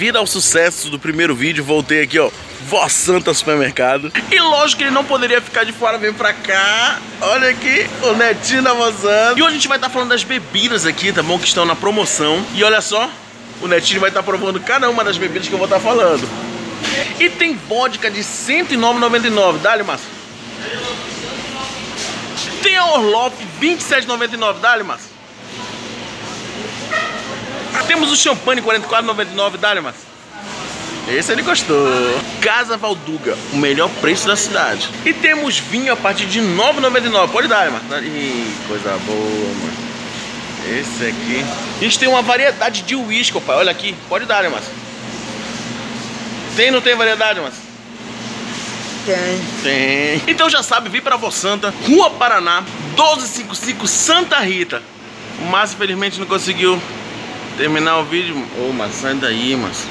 Vida ao sucesso do primeiro vídeo, voltei aqui, ó, Vó Santa Supermercado. E lógico que ele não poderia ficar de fora, vem pra cá. Olha aqui, o netinho da Vó Santa. E hoje a gente vai estar falando das bebidas aqui, tá bom? Que estão na promoção. E olha só, o netinho vai estar provando cada uma das bebidas que eu vou estar falando. E tem vodka de R$ 109,99. Dá-lhe, Márcio. Tem a Orloff 27,99. Dá-lhe, Márcio. Temos o champanhe 44,99. Dá-lhe, Márcio. Esse ele gostou. Casa Valduga, o melhor preço da cidade. E temos vinho a partir de R$ 9,99. Pode dar, mano. Ih, coisa boa, mano. Esse aqui. A gente tem uma variedade de uísque, pai. Olha aqui. Pode dar, né, Márcio? Tem, não tem variedade, Márcio? Tem. Tem. Então já sabe, vim pra Vossanta, Rua Paraná, 1255 Santa Rita. O Márcio, infelizmente, não conseguiu terminar o vídeo. Ô, oh, mas sai daí, Márcio.